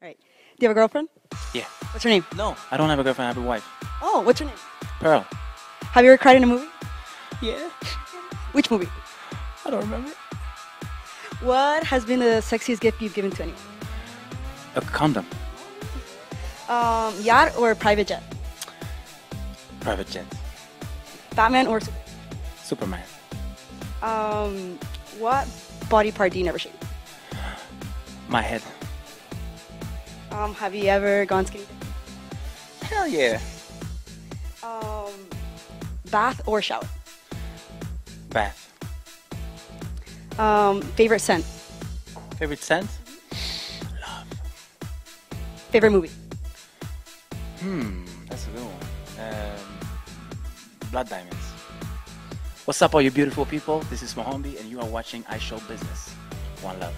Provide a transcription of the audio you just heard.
All right. Do you have a girlfriend? Yeah. What's her name? No, I don't have a girlfriend. I have a wife. Oh, what's her name? Pearl. Have you ever cried in a movie? Yeah. Which movie? I don't remember. What has been the sexiest gift you've given to anyone? A condom. Um, yacht or private jet? Private jet. Batman or Superman? Superman. Um, what body part do you never shave? My head. Um, have you ever gone skinny? Hell yeah. Um, bath or shower? Bath. Um, favorite scent? Favorite scent? Love. Favorite movie? Hmm, that's a good one. Um, Blood Diamonds. What's up, all you beautiful people? This is Mohombi, and you are watching I Show Business. One love.